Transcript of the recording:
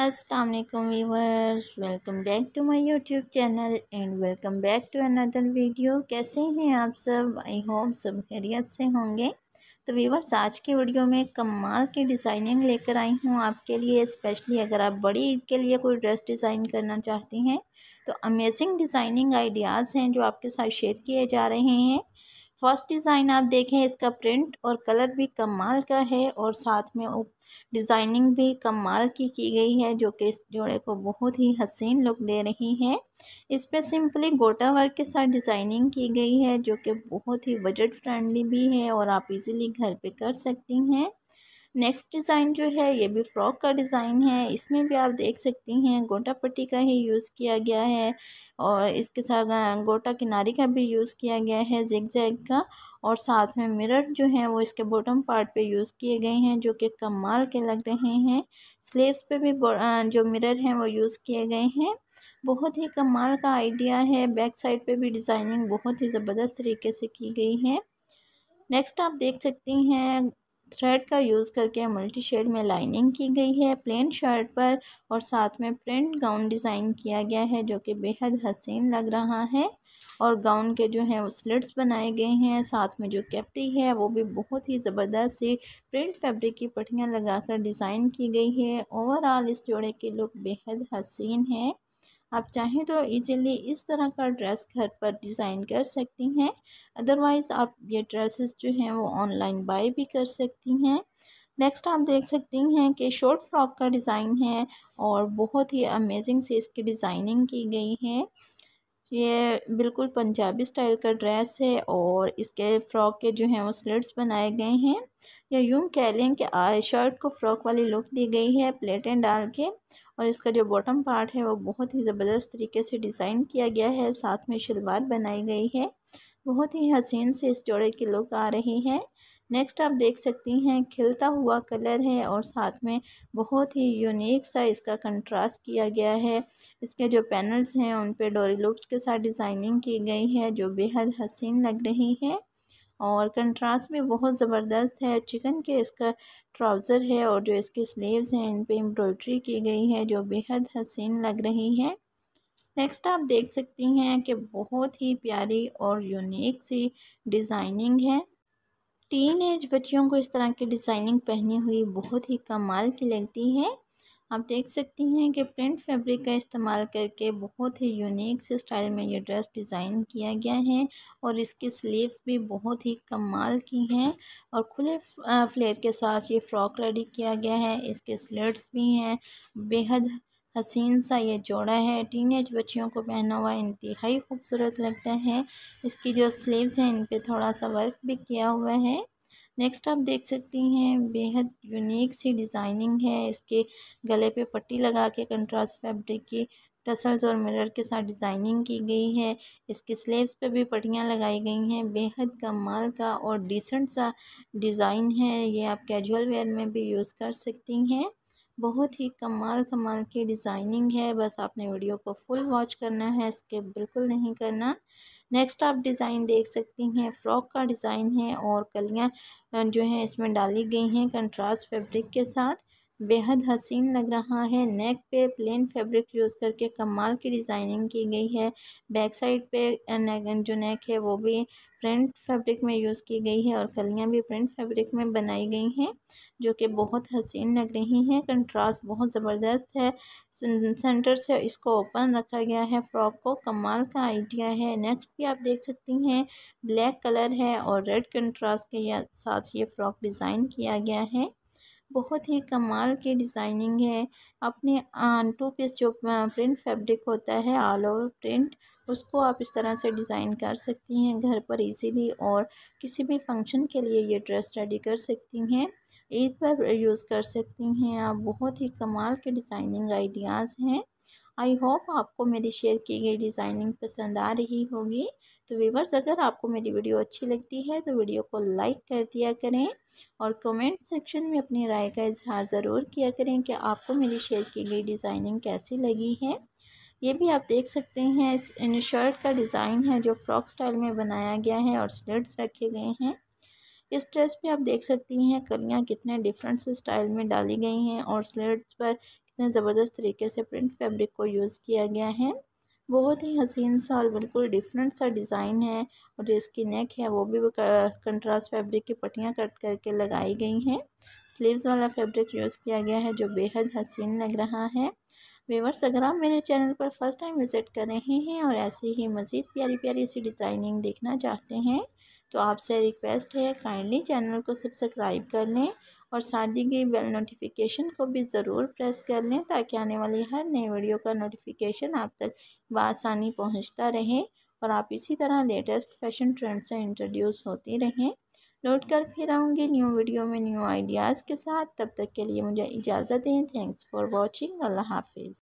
अस्सलाम वालेकुम viewers welcome back to my YouTube channel and welcome back to another video कैसे हैं आप सब? आई होप सब खैरियत से होंगे। तो व्यूवर्स आज के वीडियो में कमाल की डिज़ाइनिंग लेकर आई हूँ आपके लिए स्पेशली अगर आप बड़ी ईद के लिए कोई ड्रेस डिज़ाइन करना चाहती हैं तो अमेजिंग डिज़ाइनिंग आइडियाज़ हैं जो आपके साथ शेयर किए जा रहे हैं। फ़र्स्ट डिज़ाइन आप देखें, इसका प्रिंट और कलर भी कमाल का है और साथ में डिज़ाइनिंग भी कमाल की की गई है, जो कि इस जोड़े को बहुत ही हसीन लुक दे रही है। इस पर सिंपली गोटा वर्क के साथ डिज़ाइनिंग की गई है, जो कि बहुत ही बजट फ्रेंडली भी है और आप इजीली घर पे कर सकती हैं। नेक्स्ट डिज़ाइन जो है, ये भी फ्रॉक का डिज़ाइन है। इसमें भी आप देख सकती हैं, गोटा पट्टी का ही यूज़ किया गया है और इसके साथ गोटा किनारी का भी यूज़ किया गया है जिग जैग का और साथ में मिरर जो है, वो इसके बॉटम पार्ट पे यूज़ किए गए हैं जो कि कमाल के लग रहे हैं। स्लीव्स पे भी जो मिरर हैं, वो यूज़ किए गए हैं। बहुत ही कमाल का आइडिया है। बैक साइड पे भी डिज़ाइनिंग बहुत ही ज़बरदस्त तरीके से की गई है। नेक्स्ट आप देख सकती हैं थ्रेड का यूज़ करके मल्टी शेड में लाइनिंग की गई है प्लेन शर्ट पर और साथ में प्रिंट गाउन डिज़ाइन किया गया है, जो कि बेहद हसीन लग रहा है। और गाउन के जो हैं, वो स्लिट्स बनाए गए हैं, साथ में जो कैप्री है, वो भी बहुत ही ज़बरदस्त सी प्रिंट फैब्रिक की पट्टियाँ लगाकर डिज़ाइन की गई है। ओवरऑल इस जोड़े की लुक बेहद हसीन है। आप चाहें तो इजीली इस तरह का ड्रेस घर पर डिज़ाइन कर सकती हैं। अदरवाइज़ आप ये ड्रेसेस जो हैं वो ऑनलाइन बाय भी कर सकती हैं। नेक्स्ट आप देख सकती हैं कि शॉर्ट फ्रॉक का डिज़ाइन है और बहुत ही अमेजिंग से इसकी डिज़ाइनिंग की गई है। ये बिल्कुल पंजाबी स्टाइल का ड्रेस है और इसके फ़्रॉक के जो हैं वो स्लिट्स बनाए गए हैं। या यूँ कह लें कि शर्ट को फ़्रॉक वाली लुक दी गई है प्लेटें डाल के और इसका जो बॉटम पार्ट है वो बहुत ही ज़बरदस्त तरीके से डिज़ाइन किया गया है, साथ में शलवार बनाई गई है। बहुत ही हसीन से इस जोड़े की लुक आ रही है। नेक्स्ट आप देख सकती हैं, खिलता हुआ कलर है और साथ में बहुत ही यूनिक सा इसका कंट्रास्ट किया गया है। इसके जो पैनल्स हैं, उन पे डोरी लुक्स के साथ डिज़ाइनिंग की गई है, जो बेहद हसीन लग रही है। और कंट्रास्ट भी बहुत ज़बरदस्त है। चिकन के इसका ट्राउज़र है और जो इसके स्लीव्स हैं, इन पे एम्ब्रॉयड्री की गई है, जो बेहद हसीन लग रही है। नेक्स्ट आप देख सकती हैं कि बहुत ही प्यारी और यूनिक सी डिज़ाइनिंग है। टीन एज बच्चियों को इस तरह की डिज़ाइनिंग पहनी हुई बहुत ही कमाल की लगती है। आप देख सकती हैं कि प्रिंट फैब्रिक का इस्तेमाल करके बहुत ही यूनिक से स्टाइल में ये ड्रेस डिज़ाइन किया गया है और इसकी स्लीव्स भी बहुत ही कमाल की हैं और खुले फ्लेयर के साथ ये फ़्रॉक रेडी किया गया है। इसके स्लेट्स भी हैं। बेहद हसीन सा ये जोड़ा है। टीनेज बच्चियों को पहना हुआ इंतहाई खूबसूरत लगता है। इसकी जो स्लीव्स हैं इन पे थोड़ा सा वर्क भी किया हुआ है। नेक्स्ट आप देख सकती हैं, बेहद यूनिक सी डिज़ाइनिंग है। इसके गले पे पट्टी लगा के कंट्रास्ट फैब्रिक की टसल्स और मिरर के साथ डिज़ाइनिंग की गई है। इसके स्लीव्स पे भी पट्टियाँ लगाई गई हैं। बेहद कमाल का और डिसेंट सा डिज़ाइन है। ये आप कैजुअल वेयर में भी यूज़ कर सकती हैं। बहुत ही कमाल कमाल की डिज़ाइनिंग है। बस आपने वीडियो को फुल वॉच करना है, स्किप बिल्कुल नहीं करना। नेक्स्ट आप डिज़ाइन देख सकती हैं। फ्रॉक का डिज़ाइन है और कलियाँ जो हैं, इसमें डाली गई हैं कंट्रास्ट फैब्रिक के साथ। बेहद हसीन लग रहा है। नेक पे प्लेन फैब्रिक यूज़ करके कमाल की डिज़ाइनिंग की गई है। बैक साइड पे जो नेक है, वो भी प्रिंट फैब्रिक में यूज़ की गई है और कलियाँ भी प्रिंट फैब्रिक में बनाई गई हैं, जो कि बहुत हसीन लग रही हैं। कंट्रास्ट बहुत ज़बरदस्त है। सेंटर से इसको ओपन रखा गया है। फ्रॉक को कमाल का आइडिया है। नेक्स्ट भी आप देख सकती हैं, ब्लैक कलर है और रेड कंट्रास्ट के साथ ये फ्रॉक डिज़ाइन किया गया है। बहुत ही कमाल की डिज़ाइनिंग है। अपने टू पीस जो प्रिंट फैब्रिक होता है ऑल ओवर प्रिंट, उसको आप इस तरह से डिज़ाइन कर सकती हैं घर पर इजीली और किसी भी फ़ंक्शन के लिए ये ड्रेस रेडी कर सकती हैं। ईद पर यूज़ कर सकती हैं आप। बहुत ही कमाल के डिज़ाइनिंग आइडियाज़ हैं। आई होप आपको मेरी शेयर की गई डिज़ाइनिंग पसंद आ रही होगी। तो वीवर्स अगर आपको मेरी वीडियो अच्छी लगती है तो वीडियो को लाइक कर दिया करें और कमेंट सेक्शन में अपनी राय का इजहार ज़रूर किया करें कि आपको मेरी शेयर की गई डिज़ाइनिंग कैसी लगी है। ये भी आप देख सकते हैं इन शर्ट का डिज़ाइन है जो फ्रॉक स्टाइल में बनाया गया है और स्लिट्स रखे गए हैं। इस ड्रेस पे आप देख सकती हैं कलियाँ कितने डिफरेंट स्टाइल में डाली गई हैं और स्लिट्स पर सकते हैं ज़बरदस्त तरीके से प्रिंट फैब्रिक को यूज़ किया गया है। बहुत ही हसीन सा और बिल्कुल डिफरेंट सा डिज़ाइन है और जो इसकी नेक है, वो भी कंट्रास्ट फैब्रिक की पट्टियाँ कट करके लगाई गई हैं। स्लीव्स वाला फैब्रिक यूज़ किया गया है, जो बेहद हसीन लग रहा है। व्यूवर्स अगर आप मेरे चैनल पर फ़र्स्ट टाइम विज़िट कर रहे हैं और ऐसे ही मज़ीद प्यारी प्यारी सी डिज़ाइनिंग देखना चाहते हैं तो आपसे रिक्वेस्ट है काइंडली चैनल को सब्सक्राइब कर लें और साथ दी गई बेल नोटिफिकेशन को भी ज़रूर प्रेस कर लें ताकि आने वाली हर नए वीडियो का नोटिफिकेशन आप तक बसानी पहुँचता रहे और आप इसी तरह लेटेस्ट फ़ैशन ट्रेंड से इंट्रोड्यूस होती रहें। लौट कर फिर आऊँगी न्यू वीडियो में न्यू आइडियाज़ के साथ। तब तक के लिए मुझे इजाज़त दें। थैंक्स फॉर वॉचिंग अल्लाह हाफिज़।